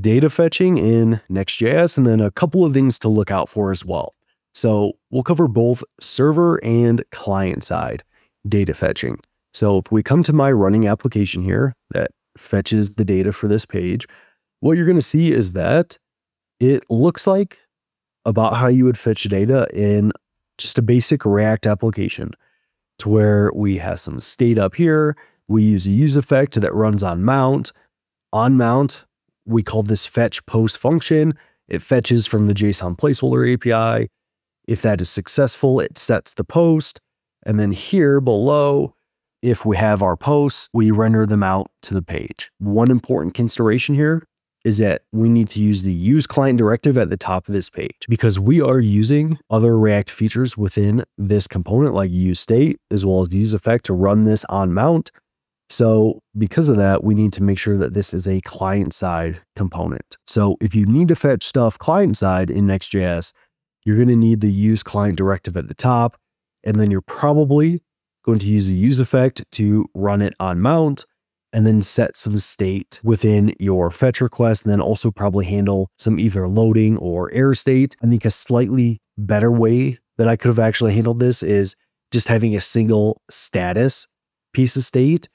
data fetching in Next.js, and then a couple of things to look out for as well. So we'll cover both server and client side data fetching. So if we come to my running application here that fetches the data for this page, what you're going to see is that it looks like about how you would fetch data in just a basic React application to where we have some state up here. We use a use effect that runs on mount. On mount, we call this fetch post function. It fetches from the JSON placeholder API. If that is successful, it sets the post. And then here below, if we have our posts, we render them out to the page. One important consideration here is that we need to use the use client directive at the top of this page because we are using other React features within this component like use state as well as use effect to run this on mount. So because of that, we need to make sure that this is a client side component. So if you need to fetch stuff client side in Next.js, you're going to need the use client directive at the top. And then you're probably going to use a use effect to run it on mount and then set some state within your fetch request, and then also probably handle some either loading or error state. I think a slightly better way that I could have actually handled this is just having a single status piece of state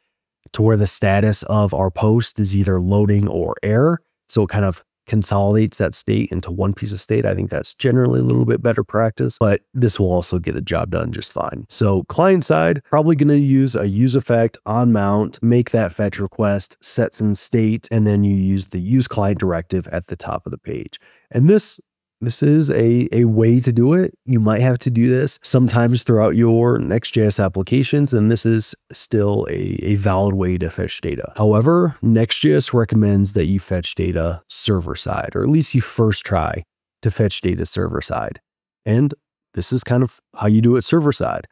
to where the status of our post is either loading or error. So it kind of consolidates that state into one piece of state. I think that's generally a little bit better practice, but this will also get the job done just fine. So client side, probably going to use a use effect on mount, make that fetch request, set some state, and then you use the use client directive at the top of the page. And this this is a, a way to do it. You might have to do this sometimes throughout your Next.js applications, and this is still a, a valid way to fetch data. However, Next.js recommends that you fetch data server side, or at least you first try to fetch data server side. And this is kind of how you do it server side.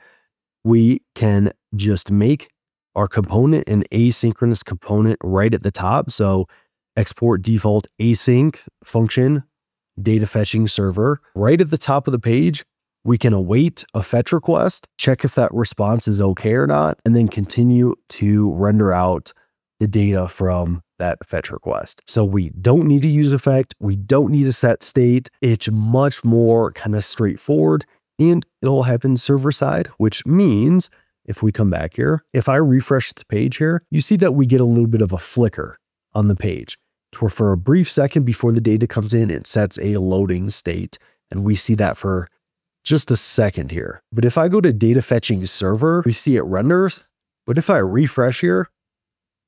We can just make our component an asynchronous component right at the top. So export default async function data fetching server. Right at the top of the page, we can await a fetch request, check if that response is okay or not, and then continue to render out the data from that fetch request. So we don't need to use effect. We don't need to set state. It's much more kind of straightforward and it'll happen server side, which means if we come back here, if I refresh the page here, you see that we get a little bit of a flicker on the page for a brief second before the data comes in, it sets a loading state. And we see that for just a second here. But if I go to data fetching server, we see it renders. But if I refresh here,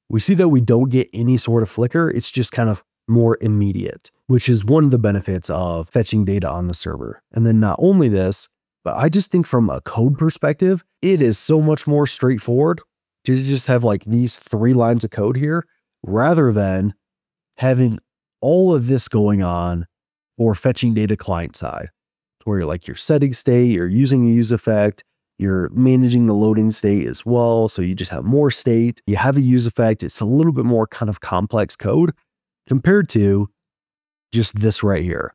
we see that we don't get any sort of flicker. It's just kind of more immediate, which is one of the benefits of fetching data on the server. And then not only this, but I just think from a code perspective, it is so much more straightforward to just have like these three lines of code here rather than having all of this going on for fetching data client side, where you're like you're setting state, you're using a use effect, you're managing the loading state as well. So you just have more state, you have a use effect. It's a little bit more kind of complex code compared to just this right here.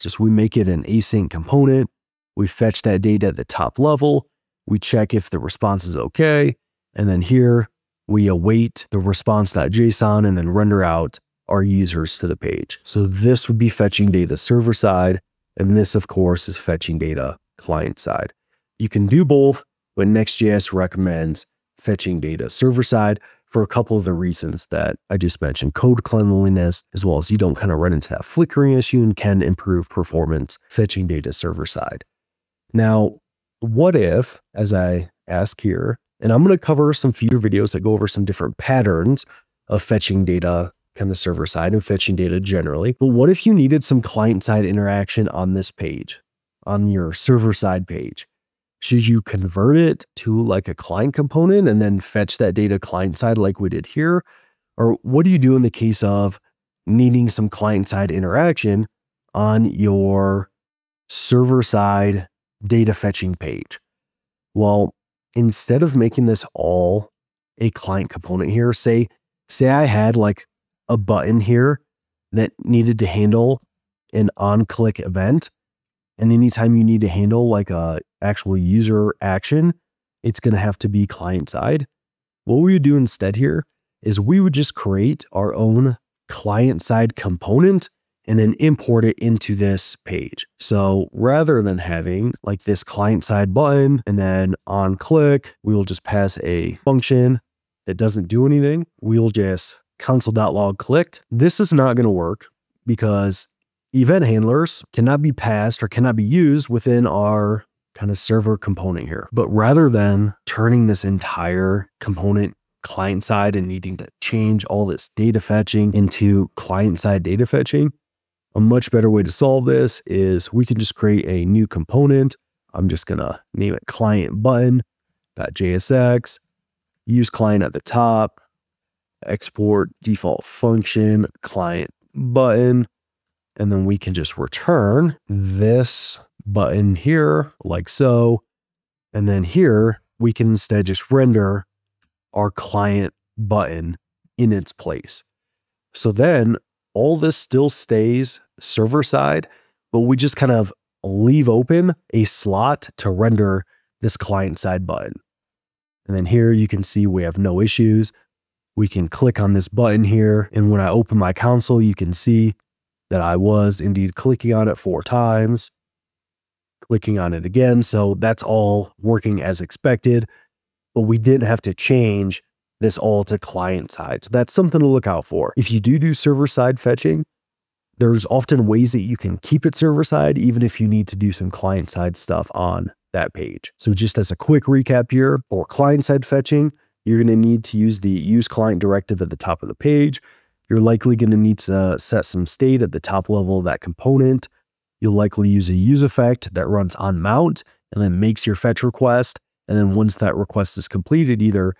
Just we make it an async component. We fetch that data at the top level. We check if the response is okay. And then here we await the response.json and then render out our users to the page. So this would be fetching data server side, and this, of course, is fetching data client side. You can do both, but Next.js recommends fetching data server side for a couple of the reasons that I just mentioned code cleanliness, as well as you don't kind of run into that flickering issue and can improve performance fetching data server side. Now, what if, as I ask here, and I'm going to cover some future videos that go over some different patterns of fetching data kind of server side and fetching data generally. But what if you needed some client side interaction on this page, on your server side page? Should you convert it to like a client component and then fetch that data client side like we did here? Or what do you do in the case of needing some client side interaction on your server side data fetching page? Well, instead of making this all a client component here, say, say I had like a button here that needed to handle an on click event. And anytime you need to handle like a actual user action, it's going to have to be client side. What we would do instead here is we would just create our own client side component and then import it into this page. So rather than having like this client side button and then on click, we will just pass a function that doesn't do anything. We'll just console.log clicked. This is not going to work because event handlers cannot be passed or cannot be used within our kind of server component here. But rather than turning this entire component client side and needing to change all this data fetching into client side data fetching, a much better way to solve this is we can just create a new component. I'm just going to name it client button.jsx, use client at the top, export default function client button, and then we can just return this button here like so. And then here we can instead just render our client button in its place. So then all this still stays server side, but we just kind of leave open a slot to render this client side button. And then here you can see we have no issues. We can click on this button here. And when I open my console, you can see that I was indeed clicking on it four times, clicking on it again. So that's all working as expected, but we didn't have to change this all to client side. So that's something to look out for. If you do do server side fetching, there's often ways that you can keep it server side, even if you need to do some client side stuff on that page. So just as a quick recap here, for client side fetching, you're going to need to use the use client directive at the top of the page. You're likely going to need to uh, set some state at the top level of that component. You'll likely use a use effect that runs on mount and then makes your fetch request. And then once that request is completed, either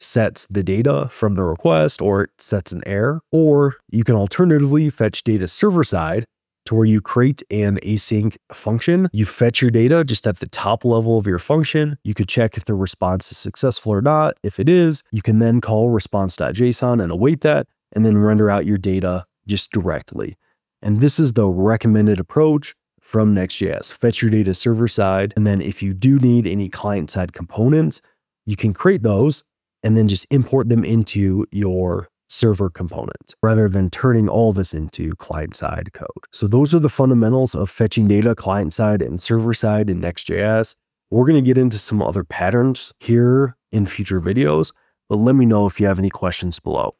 sets the data from the request or it sets an error. Or you can alternatively fetch data server side to where you create an async function. You fetch your data just at the top level of your function. You could check if the response is successful or not. If it is, you can then call response.json and await that and then render out your data just directly. And this is the recommended approach from Next.js. Fetch your data server side. And then if you do need any client side components, you can create those and then just import them into your server component rather than turning all this into client side code. So those are the fundamentals of fetching data client side and server side in Next.js. We're going to get into some other patterns here in future videos, but let me know if you have any questions below.